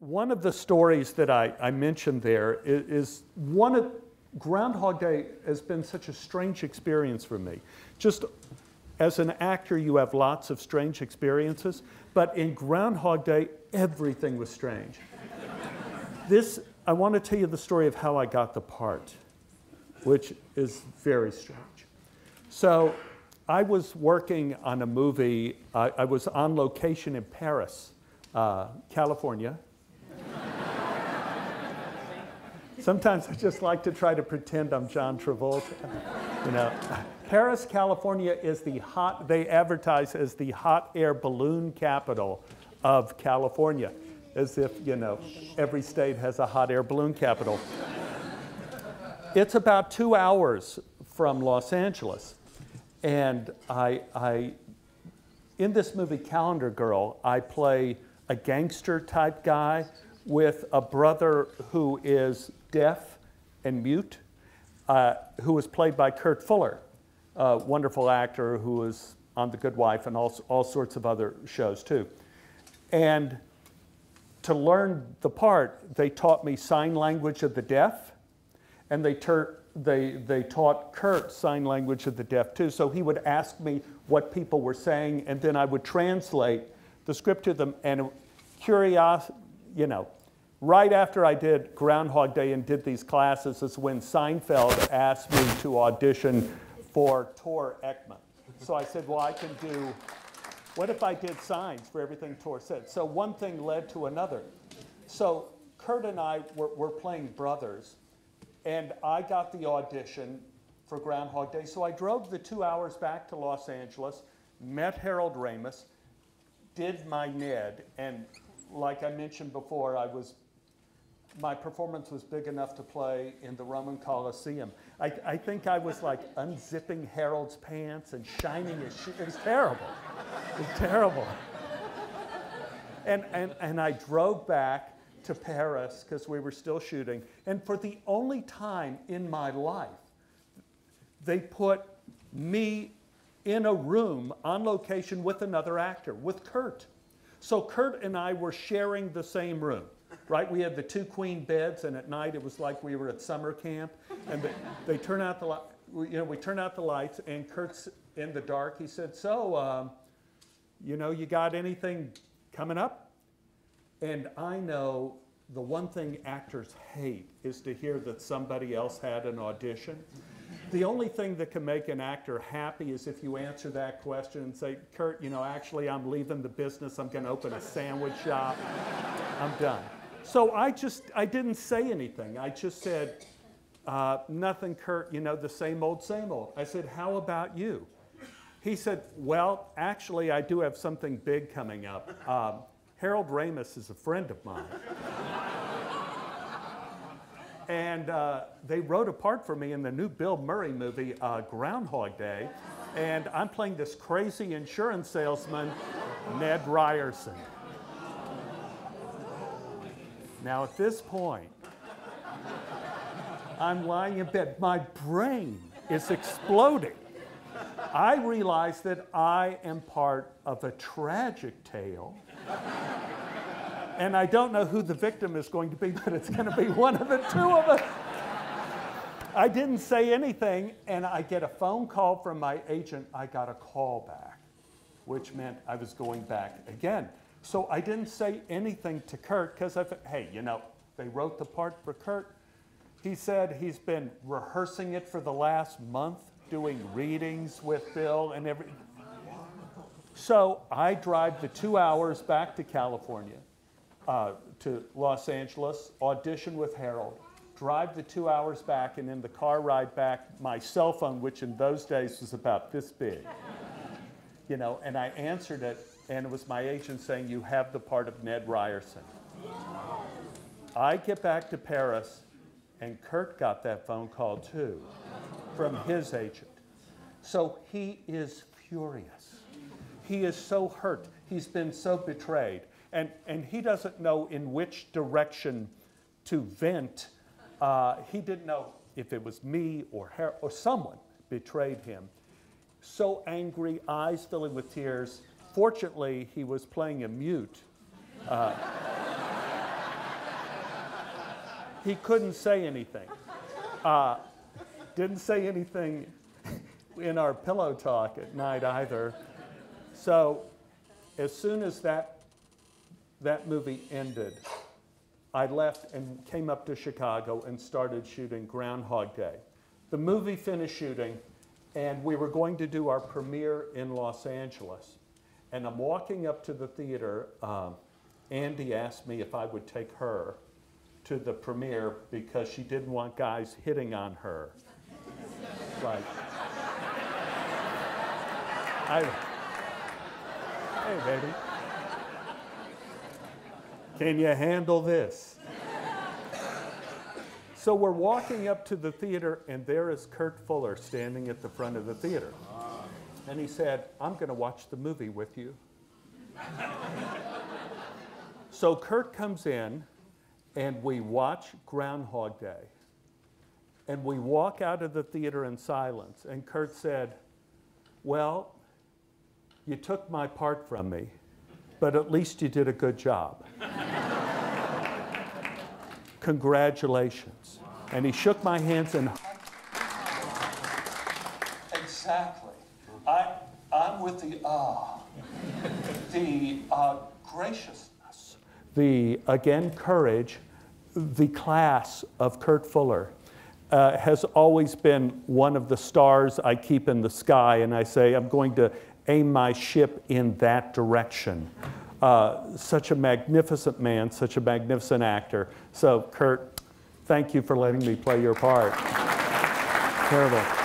one of the stories that I, I mentioned there is, is, one of Groundhog Day has been such a strange experience for me. Just as an actor, you have lots of strange experiences, but in Groundhog Day, everything was strange. this, I want to tell you the story of how I got the part, which is very strange. So, I was working on a movie, uh, I was on location in Perris, uh, California, Sometimes I just like to try to pretend I'm John Travolta. You know, Perris, California is the hot, they advertise as the hot air balloon capital of California, as if, you know, every state has a hot air balloon capital. it's about two hours from Los Angeles. And I, I, in this movie, Calendar Girl, I play a gangster type guy with a brother who is deaf and mute, uh, who was played by Kurt Fuller, a wonderful actor who was on The Good Wife and all, all sorts of other shows too. And to learn the part, they taught me sign language of the deaf, and they, they, they taught Kurt sign language of the deaf too. So he would ask me what people were saying, and then I would translate the script to them. And curiosity, you know, right after I did Groundhog Day and did these classes is when Seinfeld asked me to audition for Tor Eckman. So I said, well, I can do, what if I did signs for everything Tor said? So one thing led to another. So Kurt and I were, were playing brothers, and I got the audition for Groundhog Day. So I drove the two hours back to Los Angeles, met Harold Ramis, did my Ned, and like I mentioned before, I was my performance was big enough to play in the Roman Colosseum. I, I think I was like unzipping Harold's pants and shining his shoes. It was terrible. It was terrible. And, and, and I drove back to Perris because we were still shooting. And for the only time in my life, they put me in a room on location with another actor, with Kurt. So Kurt and I were sharing the same room right? We had the two queen beds, and at night it was like we were at summer camp. And they, they turn out the light, you know, we turn out the lights, and Kurt's in the dark. He said, "So, um, you know, you got anything coming up?" And I know the one thing actors hate is to hear that somebody else had an audition. The only thing that can make an actor happy is if you answer that question and say, Kurt, you know, actually, I'm leaving the business. I'm going to open a sandwich shop. I'm done. So I just, I didn't say anything. I just said, uh, nothing, Kurt, you know, the same old, same old. I said, how about you? He said, well, actually, I do have something big coming up. Um, Harold Ramis is a friend of mine. and uh, they wrote a part for me in the new Bill Murray movie, uh, Groundhog Day. And I'm playing this crazy insurance salesman, Ned Ryerson. Now, at this point, I'm lying in bed. My brain is exploding. I realize that I am part of a tragic tale. And I don't know who the victim is going to be, but it's going to be one of the two of us. I didn't say anything, and I get a phone call from my agent. I got a call back, which meant I was going back again. So I didn't say anything to Kurt because I thought, hey, you know, they wrote the part for Kurt. He said he's been rehearsing it for the last month, doing readings with Bill and every. So I drive the two hours back to California, uh, to Los Angeles, audition with Harold, drive the two hours back, and in the car ride back, my cell phone, which in those days was about this big, you know, and I answered it and it was my agent saying, You have the part of Ned Ryerson. I get back to Perris, and Kurt got that phone call too from his agent. So he is furious. He is so hurt. He's been so betrayed. And, and he doesn't know in which direction to vent. Uh, he didn't know if it was me or, her, or someone betrayed him. So angry, eyes filling with tears. Fortunately, he was playing a mute. Uh, he couldn't say anything. Uh, didn't say anything in our pillow talk at night either. So as soon as that, that movie ended, I left and came up to Chicago and started shooting Groundhog Day. The movie finished shooting, and we were going to do our premiere in Los Angeles. And I'm walking up to the theater. Um, Andie asked me if I would take her to the premiere because she didn't want guys hitting on her. like, I, hey, baby. Can you handle this? so we're walking up to the theater, and there is Kurt Fuller standing at the front of the theater. And he said, I'm going to watch the movie with you. so Kurt comes in, and we watch Groundhog Day. And we walk out of the theater in silence. And Kurt said, Well, you took my part from me, but at least you did a good job. Congratulations. And he shook my hands and Exactly. I, I'm with the ah, the uh, graciousness. the, again, courage, the class of Kurt Fuller uh, has always been one of the stars I keep in the sky, and I say, I'm going to aim my ship in that direction. Uh, such a magnificent man, such a magnificent actor. So, Kurt, thank you for letting me play your part. Terrible.